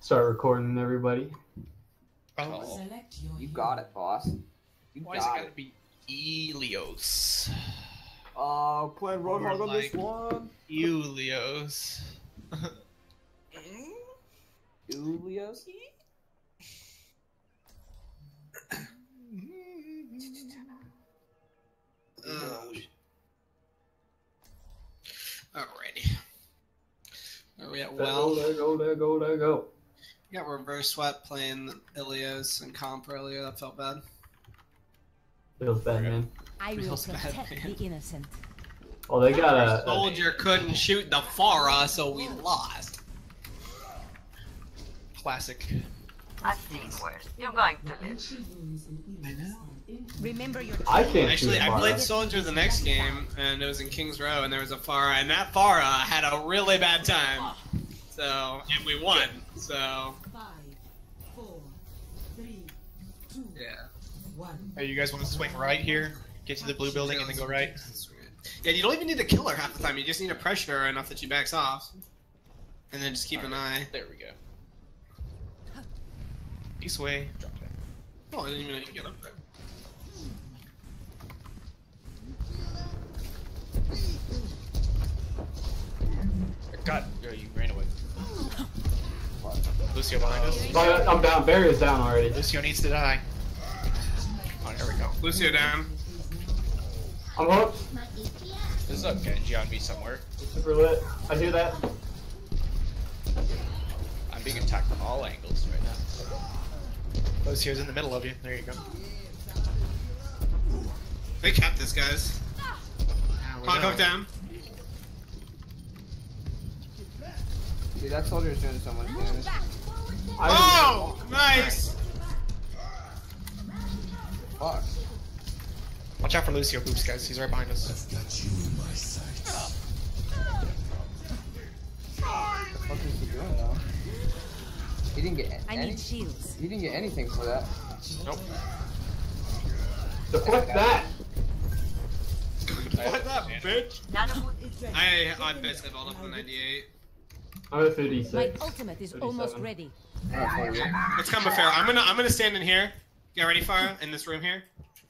Start recording, everybody. Oh, Select your you got it, boss. You why is it got gotta be Ilios? Oh, playing Or Roadhog on this like- one. Ilios. Julius. Oh, Alrighty. Where we at? There Well, go, there go, there go, there go. Got reverse sweat playing Ilios and comp earlier. That felt bad. Feels bad, man. I will Feels bad, protect man. the innocent. Oh, they got a. a Soldier couldn't shoot the Pharah, so we lost. Classic. I've seen worse. You're going to live. She wounds an I know. Remember your I can't Actually, I played Soldier the next game, and it was in Kings Row, and there was a Pharah, and that Pharah had a really bad time. So, and we won. So, five, four, three, two, yeah. one. Hey, you guys want to swing right here? Get to the blue building and then go right? Yeah, you don't even need to kill her half the time. You just need to pressure her enough that she backs off, and then just keep an eye. There we go. East way. Drop down. Oh, I didn't even know you could get up there. God, oh, you ran away. Lucio behind us. Oh, I'm down. Barrier's down already. Lucio needs to die. Oh, there we go. Lucio down. I'm hooked. There's a Genji on me somewhere. Super lit. I hear that. I'm being attacked from all angles right now. Lucio's in the middle of you. There you go. They capped this, guys. Now we're Hawk hook down. Dude, that soldier is doing so much damage. Oh, I, Oh, nice. Fuck. Watch out for Lucio boops, guys. He's right behind us. What is he doing though? He didn't get I any. need shields. He didn't get anything for that. Nope. deflect that. What that, bitch? Nanoboot is ready. I on basically balled up to 98. Oh, I'm My ultimate is 37. almost ready. Oh, let's come fair. I'm gonna I'm gonna stand in here. Get ready, Pharah, in this room here.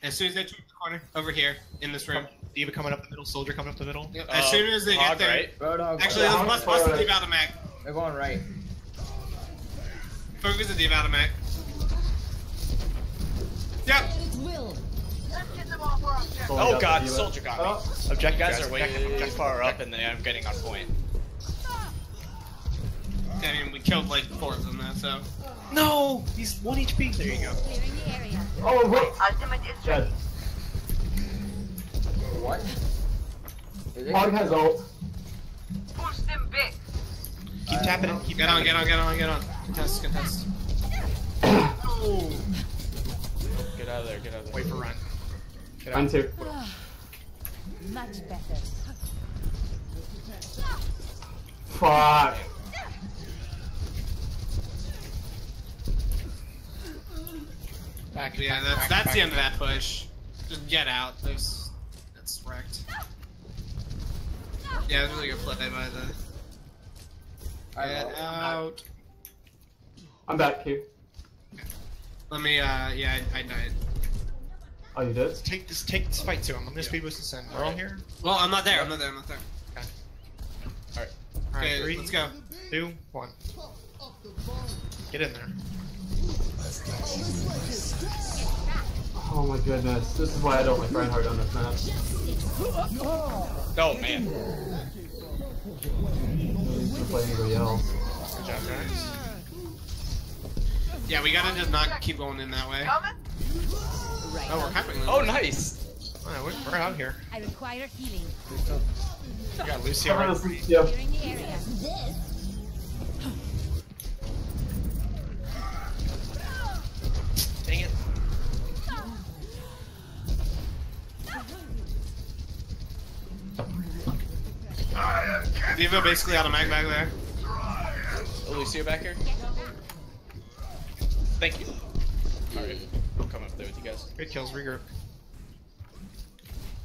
As soon as they turn the corner, over here in this room. D.Va coming up the middle. Soldier coming up the middle. Yep. As soon as they get there. right? Roadhog. Actually, Yeah, let's bust, the Pharah. deep out of Mac. they're going right. Focus the deep out of Mac. Yep. Let's get them all for our check. Soldier Oh god, the soldier got me. Oh, oh Object guys guys are way objective, objective, far up, and then I'm getting on point. I mean, we killed like four of them, though, so. No! He's 1 HP. There you go. Clearing the area. oh wait. Ultimate is ready. Dead. What? Did they- Hog has ult. Push them big. Keep tapping it. Keep Get on, get on, get on, get on. Contest, contest. Oh. Get out of there, get out of there. Wait for run. Get Mine out. too. Ah, much better. Fuck. Back. Yeah, back, that's back, that's back. the end of that push. Just get out. There's that's wrecked. Yeah, it was a really good play by the. I Get out. I'm back here. Let me. uh Yeah, I, I died. Oh, you did? Just take this. Take this fight to him. I'm gonna speed boost and send. We're all here. Well, I'm not there. I'm not there. I'm not there. Okay. All right, Okay, three, let's go. two, one. Get in there. Oh my goodness. This is why I don't like Reinhardt on this map. Oh man. To play anybody else. Good job, guys. Yeah, we gotta just not keep going in that way. Coming? Right. Oh, we're capping them. Oh nice! Oh, we're, we're out here. I require healing. We got Lucio Cover right. this, yeah. Clearing the area. Dang it. D.Va basically out of mag back there. Oh, Lucio back here? Thank you. Alright, I'll come up there with you guys. Good kills. Regroup.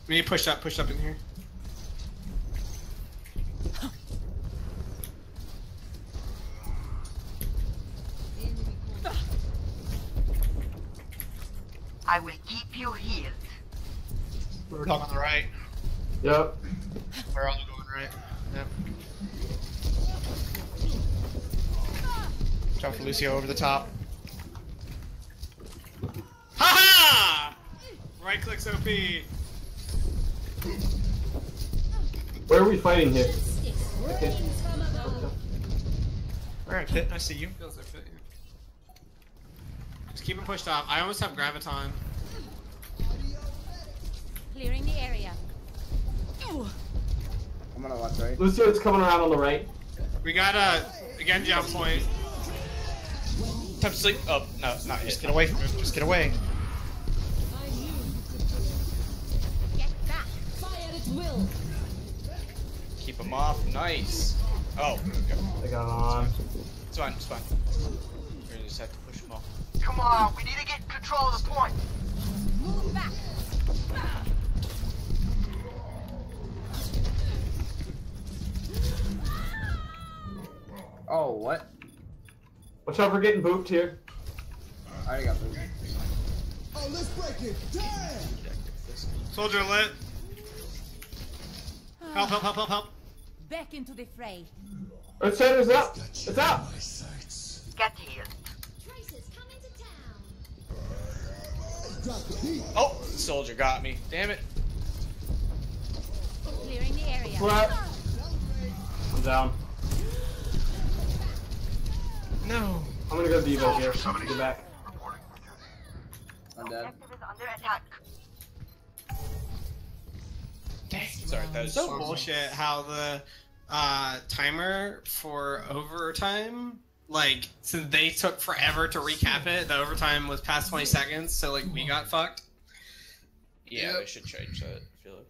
We need to push up, push up in here. I will keep you healed. Dog on the right. Yep. We're all going right. Yep. Jump for Lucio over the top. Ha ha! Right clicks OP. Where are we fighting here? Okay. Alright, Pit, I see you. Feels like fit, yeah. Just keep him pushed off. I almost have graviton. Clearing the area. I'm gonna watch right. Lucio's coming around on the right. We got a again jump point. Time to sleep. Oh, no, not Just get away from him. Just get away. Get back. Fire at will. Keep him off. Nice. Oh, okay. I got on. It's fine, it's fine. We're gonna just have to push him off. Come on, we need to get control of the point. Move back. Oh, what? Watch out for getting booped here. I already got moved. Oh, Soldier lit. Help! Help! Help! Help! Help! Back into the fray. It's up. It's up. Get healed. Oh, soldier got me. Damn it. Clearing the area. Slap. I'm down. No. I'm gonna go Devo here. Somebody Get back. I'm dead. Under attack. Dang. Sorry, that was So bullshit how the uh, timer for overtime, like, since they took forever to recap it, the overtime was past 20 seconds, so, like, we got fucked. Yeah, Yep. they should change that. I feel like.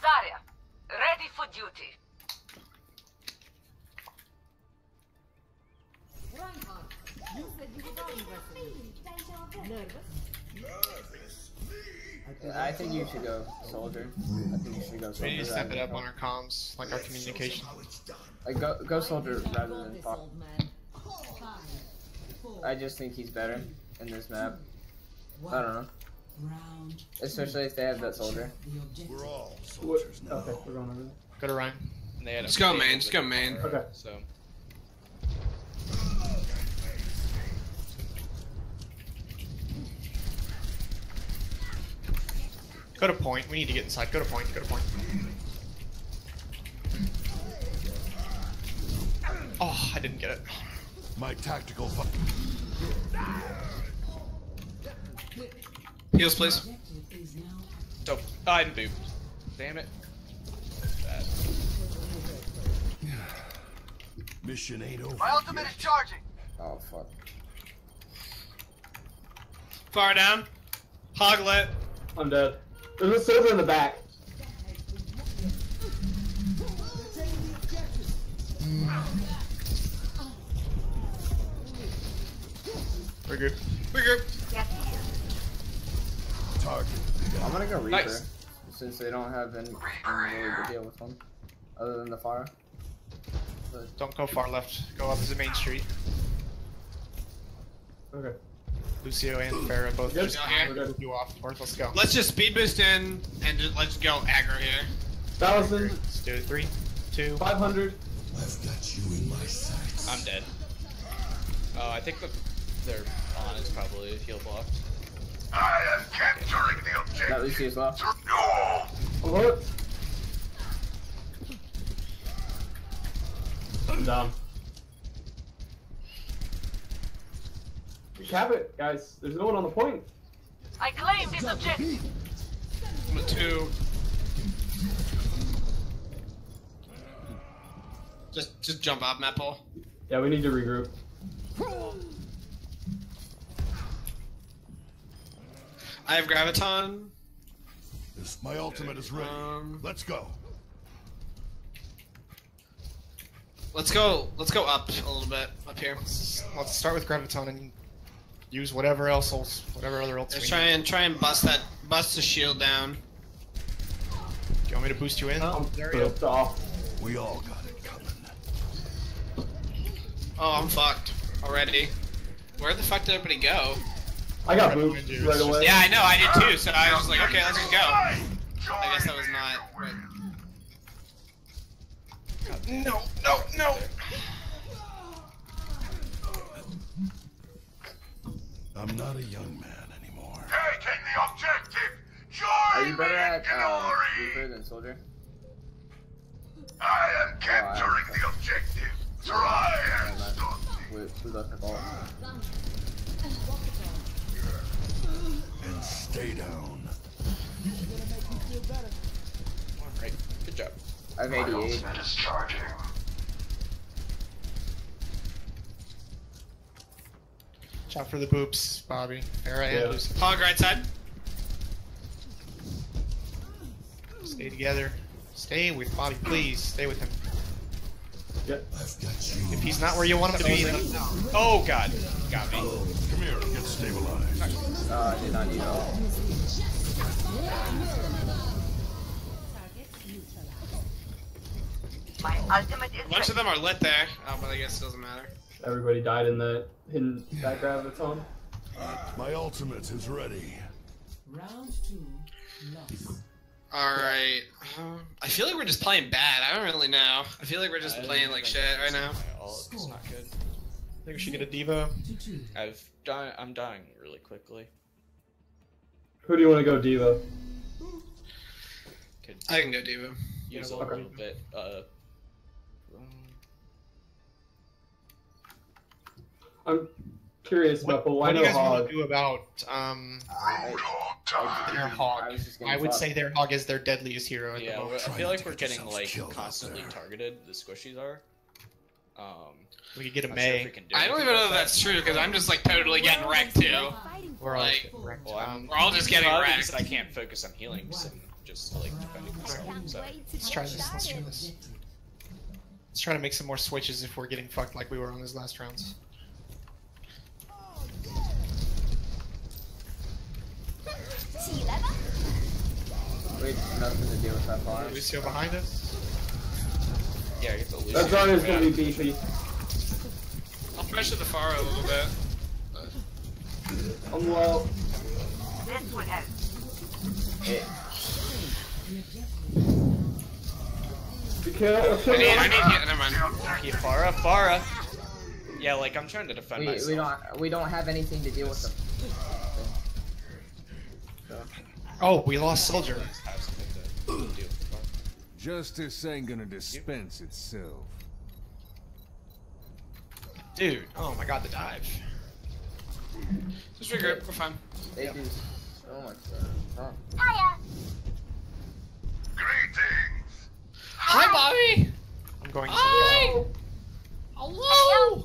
Zarya, ready for duty. I think you should go soldier. I think you should go soldier. We need to step it up on our comms, like our communication. Like go go soldier rather than Fox. I just think he's better in this map. I don't know, especially if they have that soldier. The objective. What? Okay, we're going over there. Go to Ryan. And they had a Just go big main, just go main. Okay. So Go to point. We need to get inside. Go to point. Go to point. Oh, I didn't get it. My tactical fu- Heals, please. Objective dope. Oh, I didn't boot. Damn it. Bad. mission ain't over. My ultimate is charging. Oh fuck. Far down. Hoglet. I'm dead. There's a soldier in the back. We're good. Regroup. Get healed. I'm gonna go Reaper Nice. since they don't have any, any really good deal with them, other than the fire. But Don't go far left. Go up to the main street. Okay. Lucio and Pharah both Good. just Okay. We're you off. Or let's go. Let's just speed boost in and just, let's go aggro here. Thousand, Let's do it. Three, two. five hundred. I've got you in my sights. I'm dead. Oh, I think the their on is probably heal blocked. I am capturing the objective. that Lucy as well. No! I'm. I'm down. Cap it, guys. There's no one on the point. I claim this objective. I'm a two. Just, just jump up, Meppel. Yeah, we need to regroup. I have graviton. This, my ultimate is ready. Um, Let's go. Let's go. Let's go up a little bit up here. Let's start with Graviton and use whatever else, else whatever other else. Let's try need. and try and bust that, bust the shield down. Do you want me to boost you in? I'm there we go. off. We all got it coming. Oh, I'm fucked already. Where the fuck did everybody go? I got Right booped right away. Yeah, I know, I did too. So I was like, okay, let's just go. I guess that was not. Right. No, no, no. I'm not a young man anymore. Taking the objective! Join Are you better me at in uh, glory! Reaper than Soldier? I am capturing the objective! Try and stop me! We, we left the vault. And stay down. Alright, good job. I have 88. is charging. Shot for the boops, Bobby. Era Yeah. and Lucy. Hog right side. Stay together. Stay with Bobby, please. Stay with him. I've got you. If he's not where you want him to be, then Oh god, got me. Come here, get stabilized. Uh, I did not need help. My ultimate is A bunch of them are lit there. Oh, but I guess it doesn't matter. Everybody died in the hidden background of its home. My ultimate is ready. Round two. Lost. Alright. Um, I feel like we're just playing bad. I don't really know. I feel like we're just I playing like shit right now. My ult is not good. I think we should get a D.Va. I've di- I'm dying really quickly. Who do you want to go, D.Va? Could I can go D.Va. use a okay. little bit. Uh, I'm curious about, but why what do you guys want to do about um their hog? I I would fucked. say their hog is their deadliest hero yeah, the. I feel like we're getting like constantly targeted. The squishies are. Um, We could get a not sure May. we do I don't even know if that's true because I'm just like totally getting wrecked too. We're all Like, wrecked. Well, Um, We're all just getting wrecked. I can't focus on healing and just like defending myself. So. let's try this. Let's try this. Let's try to make some more switches if we're getting fucked like we were on these last rounds. Wait, nothing to do with that far. Lucio behind us. Yeah, I get the Lucio. That Zarya's gonna be beefy. I'll pressure the Pharah a little bit. Um, I'm low. this would help. It, Be careful. I need, I need hit. Never mind. Yeah, Pharah, Pharah. Yeah, like I'm trying to defend we, myself. we don't we don't have anything to deal with them. So, Oh, we lost Soldier. Have something to deal with the Pharah. Justice ain't gonna dispense itself. Dude, oh my god, the dive. Just regroup. We're fine. they do so much better. Huh. Greetings! Hi, Bobby. I'm going to Hi. Hello.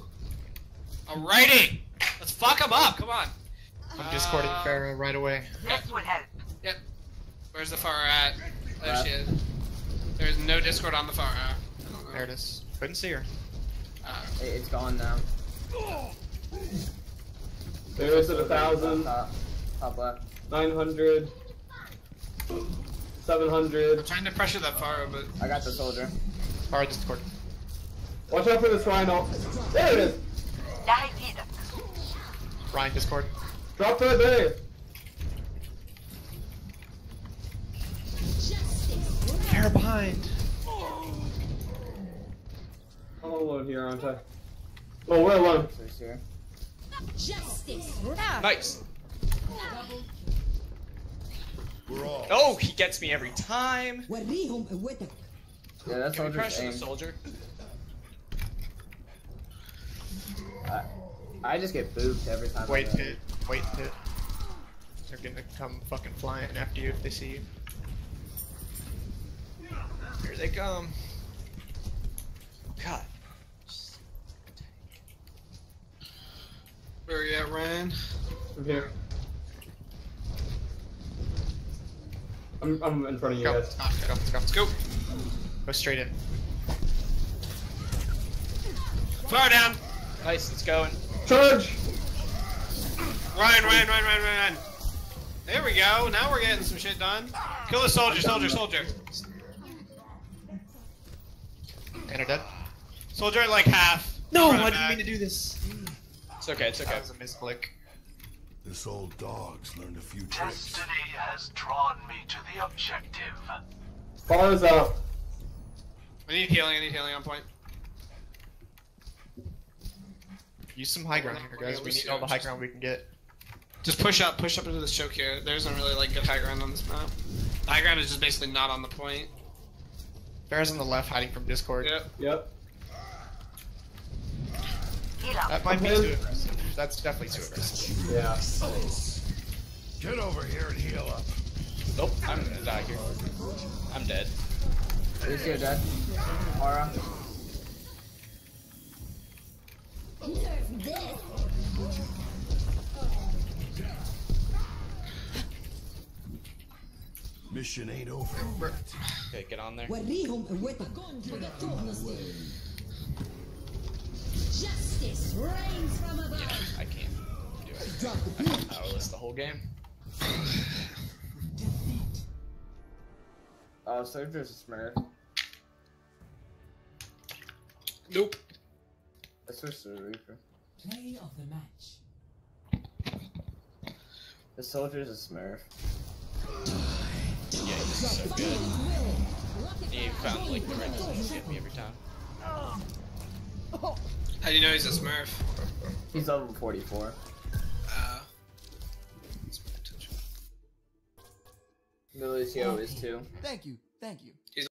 Alrighty. Let's fuck him up. Come on. I'm discording Uh, Pharah right away. This would help. Yep. Where's the Pharah at? There Left. she is. There's no Discord on the Pharah. There it is. Couldn't see her. Uh, It, it's gone now. There's at a thousand, Top, top left. nine hundred, seven hundred. I'm trying to pressure that Pharah, but I got the soldier. Pharah Discord. Watch out for this rhino. There it is. Dahi vida. Ryan Discord. Drop that there. Pharah behind. I'm alone here, aren't I? Oh, we're alone. So it's here. Nice. We're all. Oh, he gets me every time. Yeah, that's Can we pressure the soldier? I, I just get booped every time. I Wait go. pit. Wait pit. They're gonna come fucking flying after you if they see you. Here they come. God. where are you at, Ryan? I'm here. I'm, I'm in front of you Go. guys. Let's go. Let's go. Let's go. Go straight in. Fire down. Nice, it's going. Charge! Ryan, Ryan, Ryan, Ryan, Ryan. There we go. Now we're getting some shit done. Kill the soldier, soldier, soldier. And are dead. Soldier at like half. No, Run it I didn't back. mean to do this. It's okay, it's okay. That was a misclick. This old dog's learned a few tricks. Destiny has drawn me to the objective. Follows out. I need healing. I need healing on point. Use some high ground here, guys. We need all the high ground we can get. Just push up, push up into this choke here. There isn't really like good high ground on this map. The high ground is just basically not on the point. Bear's on the left, hiding from Discord. Yep. Yep. Heal up. That might be too aggressive. That's definitely too aggressive. Yeah. Get over here and heal up. Nope, I'm gonna die here. I'm dead. Lucio dead. Aura. Mission ain't over. Yet. Okay, get on there. Justice reigns from above. Yeah, I can't do it. I'm powerless the whole game. Defeat. Uh, save so just a minute. Nope. I switched to the Reaper. Play of the match. The Soldier's a Smurf. Yeah, he's so good. He found like the right thing to get me every time. How do you know he's a Smurf? He's level 44. Uh, The Lucio is too. Thank you, thank you.